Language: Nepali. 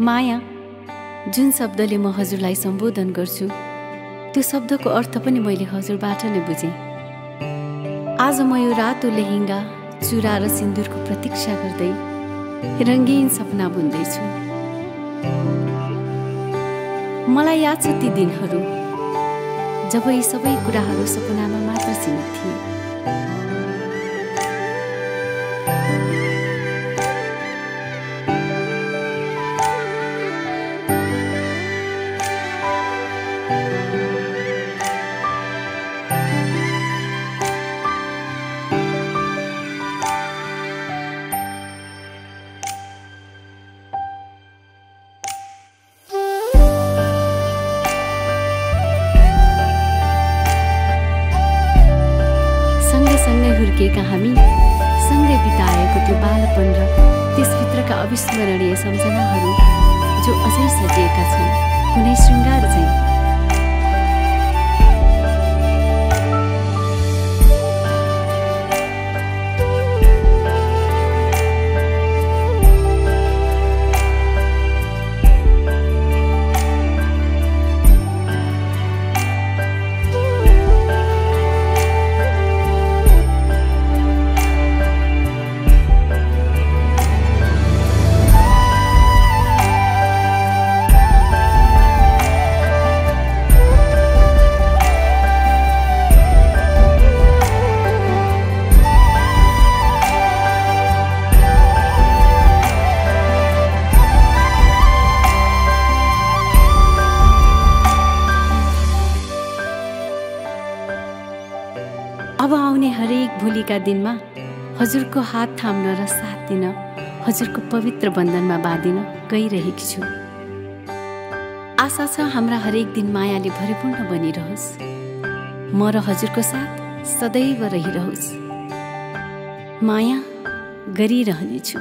माया जुन शब्दले म हजुरलाई सम्बोधन गर्छु त्यो शब्दको अर्थ पनि मैले हजुरबाट नै बुझेँ। आज म यो रातो लेहेङ्गा चुरा र सिन्दुरको प्रतीक्षा गर्दै रङ्गीन सपना बुन्दैछु। मलाई याद छ ती दिनहरू जब यी सबै कुराहरू सपनामा मात्र सीमित थिए। सँगै हुर्किएका हामी सँगै बिताएको त्यो बालपन र त्यसभित्रका अविस्मरणीय सम्झनाहरू जो अझै सजिएका छन् कुनै शृङ्गार चाहिँ अब आउने हरेक भोलिका दिनमा हजुरको हात थाम्न र साथ दिन हजुरको पवित्र बन्धनमा बाँधिन गइरहेकी छु। आशा छ हाम्रा हरेक दिन मायाले भरिपूर्ण बनिरहोस्। म र हजुरको साथ सदैव रहिरहोस्। माया गरिरहनेछु।